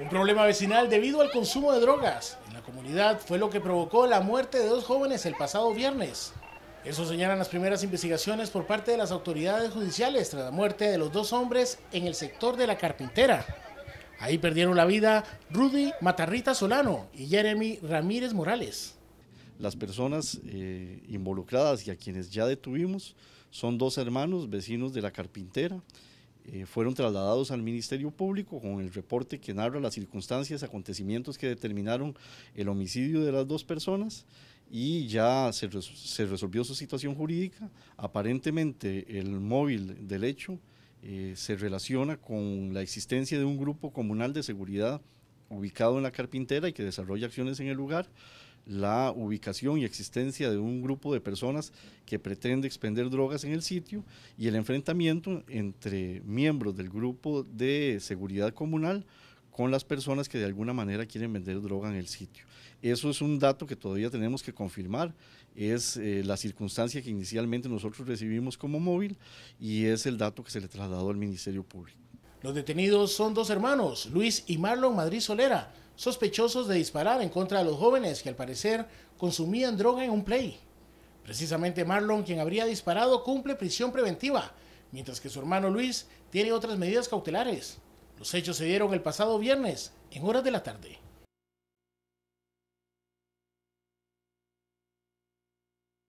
Un problema vecinal debido al consumo de drogas en la comunidad fue lo que provocó la muerte de dos jóvenes el pasado viernes. Eso señalan las primeras investigaciones por parte de las autoridades judiciales tras la muerte de los dos hombres en el sector de la carpintera. Ahí perdieron la vida Rudy Matarrita Solano y Jeremy Ramírez Morales. Las personas eh, involucradas y a quienes ya detuvimos son dos hermanos vecinos de la carpintera eh, fueron trasladados al Ministerio Público con el reporte que narra las circunstancias, acontecimientos que determinaron el homicidio de las dos personas y ya se, resolvió su situación jurídica. Aparentemente el móvil del hecho eh, se relaciona con la existencia de un grupo comunal de seguridad ubicado en la carpintera y que desarrolla acciones en el lugar la ubicación y existencia de un grupo de personas que pretende expender drogas en el sitio y el enfrentamiento entre miembros del grupo de seguridad comunal con las personas que de alguna manera quieren vender droga en el sitio. Eso es un dato que todavía tenemos que confirmar, es eh, la circunstancia que inicialmente nosotros recibimos como móvil y es el dato que se le trasladó al Ministerio Público. Los detenidos son dos hermanos, Luis y Marlon Madrid Solera, sospechosos de disparar en contra de los jóvenes que al parecer consumían droga en un play. Precisamente Marlon, quien habría disparado, cumple prisión preventiva, mientras que su hermano Luis tiene otras medidas cautelares. Los hechos se dieron el pasado viernes, en horas de la tarde.